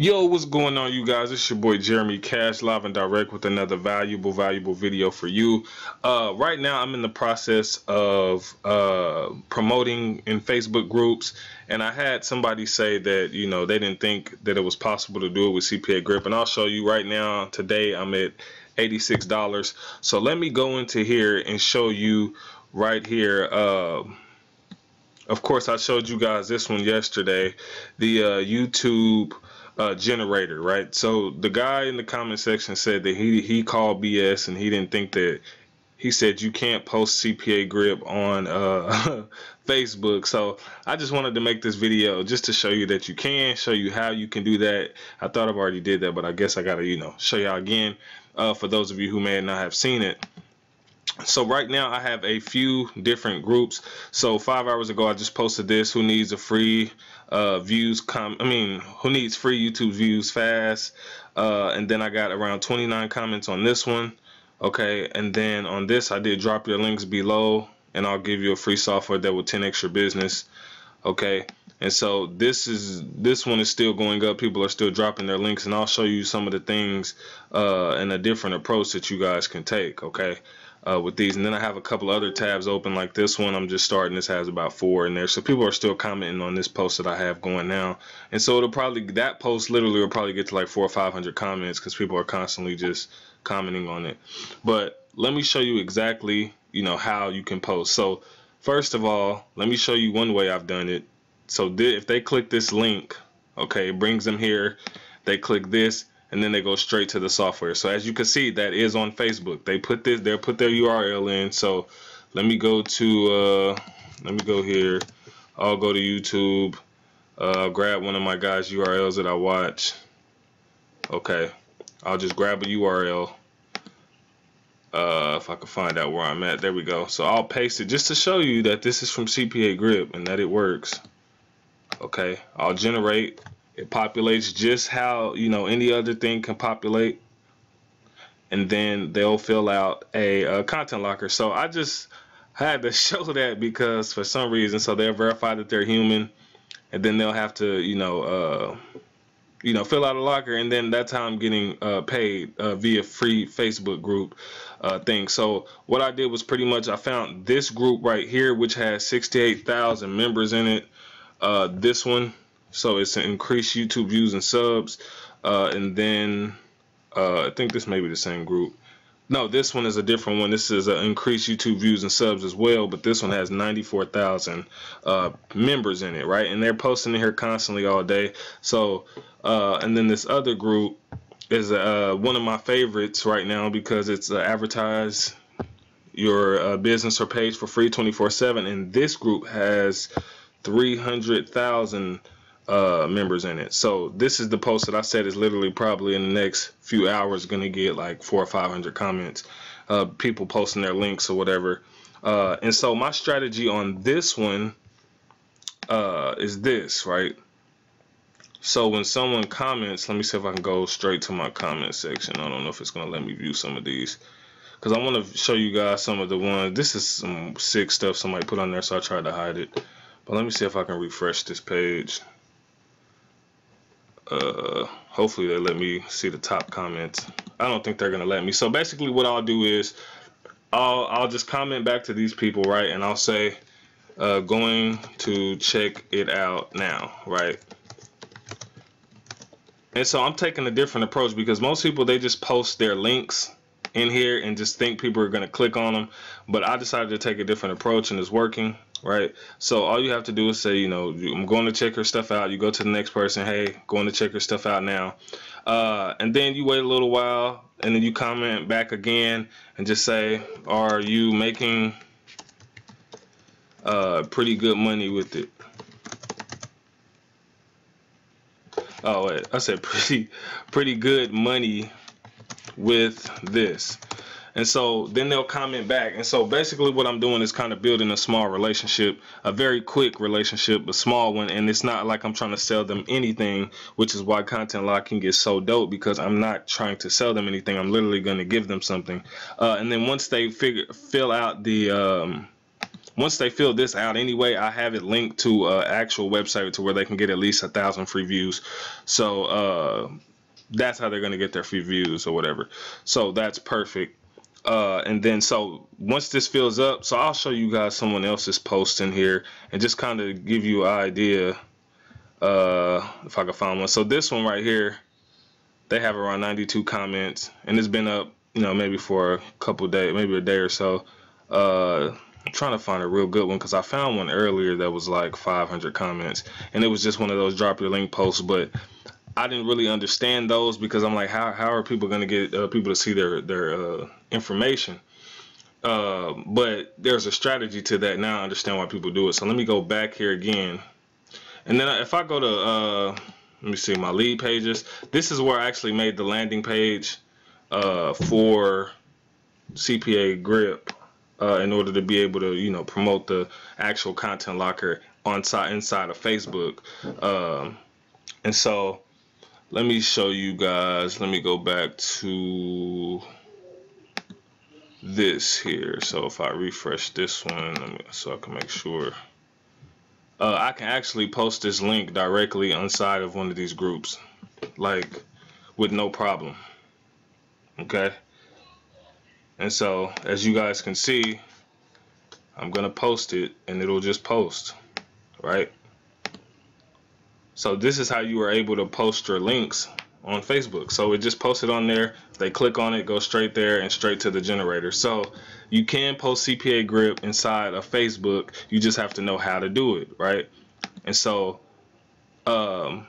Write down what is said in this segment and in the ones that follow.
Yo, what's going on, you guys? It's your boy Jeremy Cash, live and direct with another valuable, valuable video for you. Uh, right now, I'm in the process of uh, promoting in Facebook groups, and I had somebody say that you know they didn't think that it was possible to do it with CPA Grip, and I'll show you right now. Today, I'm at $86. So let me go into here and show you right here. Uh, of course, I showed you guys this one yesterday, the uh, YouTube uh, generator, right? So the guy in the comment section said that he he called BS and he didn't think that he said you can't post CPA grip on uh, Facebook. So I just wanted to make this video just to show you that you can, show you how you can do that. I thought I've already did that, but I guess I gotta you know show y'all again uh, for those of you who may not have seen it so right now I have a few different groups. So five hours ago I just posted this who needs a free uh, views com I mean who needs free YouTube views fast? Uh, and then I got around 29 comments on this one okay? And then on this I did drop your links below and I'll give you a free software that will 10 extra business okay? And so this is this one is still going up. People are still dropping their links and I'll show you some of the things uh, and a different approach that you guys can take okay uh, with these. And then I have a couple other tabs open like this one. I'm just starting. This has about four in there. So people are still commenting on this post that I have going now. And so it'll probably, that post literally will probably get to like four or 500 comments because people are constantly just commenting on it. But let me show you exactly, you know, how you can post. So first of all, let me show you one way I've done it. So if they click this link, okay, it brings them here. They click this and then they go straight to the software. So as you can see, that is on Facebook. They put this, they put their URL in. So let me go to, uh, let me go here. I'll go to YouTube, uh, grab one of my guys' URLs that I watch. Okay, I'll just grab a URL. Uh, if I can find out where I'm at, there we go. So I'll paste it just to show you that this is from CPA Grip and that it works. Okay, I'll generate it populates just how, you know, any other thing can populate. And then they'll fill out a, a content locker. So I just had to show that because for some reason, so they'll verify that they're human. And then they'll have to, you know, uh, you know, fill out a locker, and then that's how I'm getting uh, paid uh, via free Facebook group uh, thing. So what I did was pretty much I found this group right here, which has 68,000 members in it. Uh, this one so it's to increase YouTube views and subs. Uh, and then uh, I think this may be the same group. No, this one is a different one. This is uh, increase YouTube views and subs as well, but this one has 94,000 uh, members in it, right? And they're posting in here constantly all day. So, uh, and then this other group is uh, one of my favorites right now because it's uh, advertise your uh, business or page for free 24/7, and this group has 300,000 uh, members in it. So this is the post that I said is literally probably in the next few hours going to get like four or 500 comments, uh, people posting their links or whatever. Uh, and so my strategy on this one uh, is this, right? So when someone comments, let me see if I can go straight to my comment section. I don't know if it's going to let me view some of these. Because I want to show you guys some of the ones. This is some sick stuff somebody put on there, so I tried to hide it. But let me see if I can refresh this page uh, hopefully they let me see the top comments. I don't think they're gonna let me. So basically, what I'll do is I'll I'll just comment back to these people, right? And I'll say uh, going to check it out now, right? And so I'm taking a different approach because most people they just post their links in here and just think people are to click on them. But I decided to take a different approach and it's working right? So all you have to do is say, you know, I'm going to check her stuff out. You go to the next person, hey, going to check her stuff out now. Uh, and then you wait a little while and then you comment back again and just say, are you making uh, pretty good money with it? Oh, wait, I said pretty, pretty good money with this and so then they'll comment back and so basically what I'm doing is kind of building a small relationship a very quick relationship a small one and it's not like I'm trying to sell them anything which is why content locking gets so dope because I'm not trying to sell them anything I'm literally going to give them something uh, and then once they figure fill out the um, once they fill this out anyway, I have it linked to an actual website to where they can get at least a thousand free views. So uh, that's how they're gonna get their free views or whatever. So that's perfect. Uh, and then so once this fills up, so I'll show you guys someone else's post in here and just kind of give you an idea uh, if I can find one. So this one right here, they have around 92 comments and it's been up, you know, maybe for a couple days, maybe a day or so. Uh, I'm trying to find a real good one because I found one earlier that was like 500 comments and it was just one of those drop your link posts, but I didn't really understand those because I'm like, how, how are people going to get uh, people to see their, their uh, information? Uh, but there's a strategy to that. Now I understand why people do it. So let me go back here again. And then if I go to, uh, let me see my lead pages. This is where I actually made the landing page uh, for CPA Grip uh, in order to be able to, you know, promote the actual content locker on inside of Facebook. Um, and so let me show you guys let me go back to this here. So if I refresh this one me, so I can make sure. Uh, I can actually post this link directly inside of one of these groups like with no problem. Okay? And so as you guys can see I'm gonna post it and it'll just post right so this is how you are able to post your links on Facebook. So it just posted on there. They click on it, go straight there and straight to the generator. So you can post CPA grip inside of Facebook. You just have to know how to do it, right? And so um,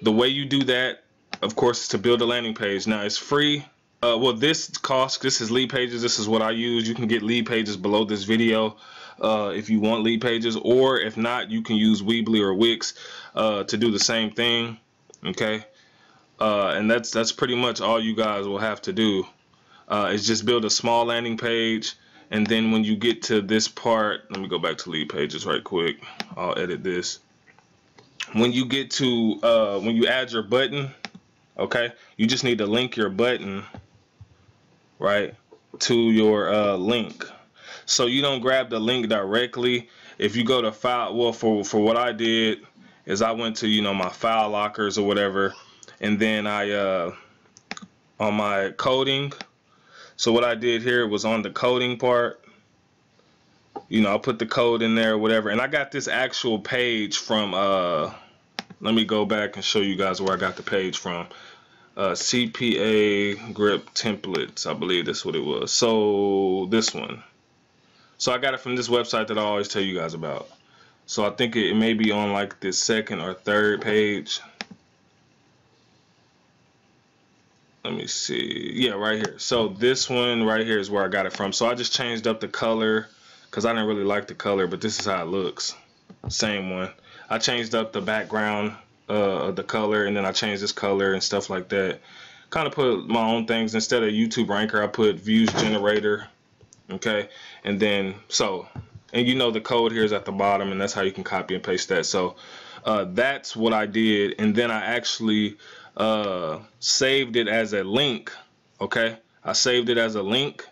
the way you do that, of course, is to build a landing page. Now it's free. Uh, well, this cost, this is lead pages. This is what I use. You can get lead pages below this video uh, if you want lead pages, or if not, you can use Weebly or Wix uh, to do the same thing. Okay, uh, and that's that's pretty much all you guys will have to do. Uh, is just build a small landing page, and then when you get to this part, let me go back to lead pages right quick. I'll edit this. When you get to uh, when you add your button, okay, you just need to link your button right to your link so you don't grab the link directly. If you go to file well for for what I did is I went to you know my file lockers or whatever and then I uh, on my coding. So what I did here was on the coding part you know I put the code in there whatever. And I got this actual page from uh let me go back and show you guys where I got the page from. Uh, CPA grip templates I believe that's what it was. So this one so I got it from this website that I always tell you guys about. So I think it, may be on like the second or third page. Let me see. Yeah, right here. So this one right here is where I got it from. So I just changed up the color because I didn't really like the color, but this is how it looks. Same one. I changed up the background uh, the color and then I changed this color and stuff like that. Kind of put my own things. Instead of YouTube Ranker, I put Views Generator okay? And then so and you know the code here is at the bottom and that's how you can copy and paste that. So uh, that's what I did and then I actually uh, saved it as a link okay? I saved it as a link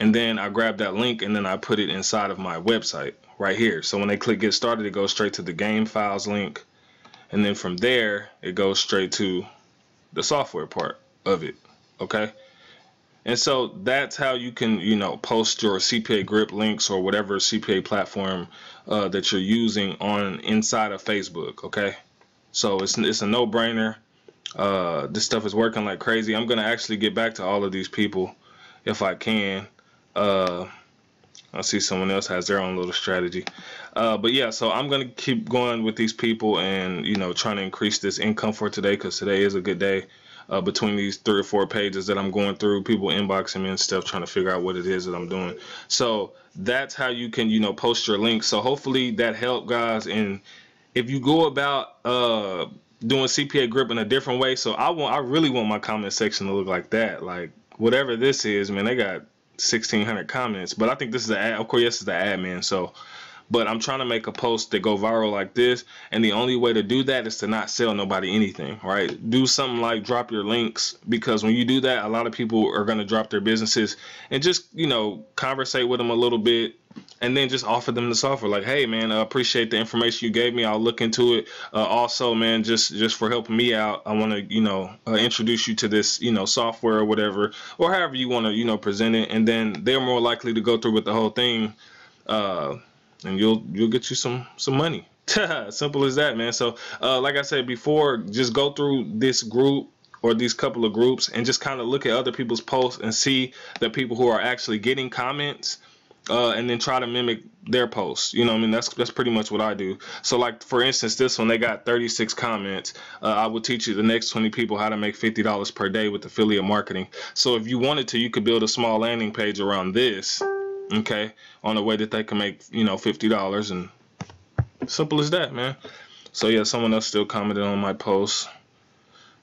and then I grabbed that link and then I put it inside of my website right here. So when they click get started it goes straight to the game files link and then from there it goes straight to the software part of it okay and so that's how you can, you know, post your CPA grip links or whatever CPA platform uh, that you're using on inside of Facebook. Okay, so it's it's a no-brainer. Uh, this stuff is working like crazy. I'm gonna actually get back to all of these people if I can. Uh, I see someone else has their own little strategy. Uh, but yeah, so I'm gonna keep going with these people and you know trying to increase this income for today because today is a good day uh, between these three or four pages that I'm going through, people inboxing me and stuff, trying to figure out what it is that I'm doing. So that's how you can, you know, post your links. So hopefully that helped, guys. And if you go about uh, doing CPA grip in a different way, so I want, I really want my comment section to look like that. Like whatever this is, man, they got 1600 comments. But I think this is the ad. Of course, yes, it's the admin. So but I'm trying to make a post that go viral like this and the only way to do that is to not sell nobody anything right? Do something like drop your links because when you do that a lot of people are going to drop their businesses and just you know conversate with them a little bit and then just offer them the software. Like hey man i appreciate the information you gave me. I'll look into it. Uh, also man just just for helping me out i want to you know uh, introduce you to this you know software or whatever or however you want to you know present it and then they're more likely to go through with the whole thing uh, and you'll you'll get you some some money simple as that man so uh, like i said before just go through this group or these couple of groups and just kind of look at other people's posts and see the people who are actually getting comments uh, and then try to mimic their posts. You know, I mean, that's that's pretty much what I do. So, like for instance, this one they got 36 comments. Uh, I will teach you the next 20 people how to make $50 per day with affiliate marketing. So, if you wanted to, you could build a small landing page around this, okay, on the way that they can make you know $50 and simple as that, man. So yeah, someone else still commented on my post.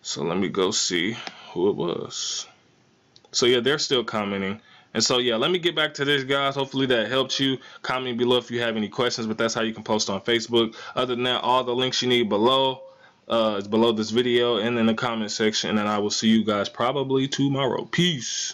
So let me go see who it was. So yeah, they're still commenting. And so, yeah, let me get back to this, guys. Hopefully that helped you. Comment below if you have any questions, but that's how you can post on Facebook. Other than that, all the links you need below uh, is below this video and in the comment section. And I will see you guys probably tomorrow. Peace.